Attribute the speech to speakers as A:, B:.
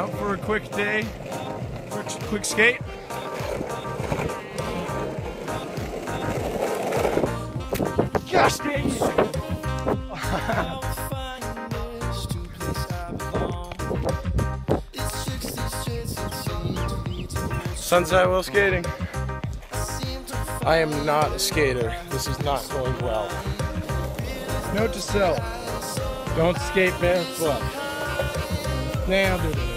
A: out for a quick day, quick, quick skate. Gosh dang it! Sunset while Skating. I am not a skater. This is not going well. Note to self. Don't skate barefoot. Now do.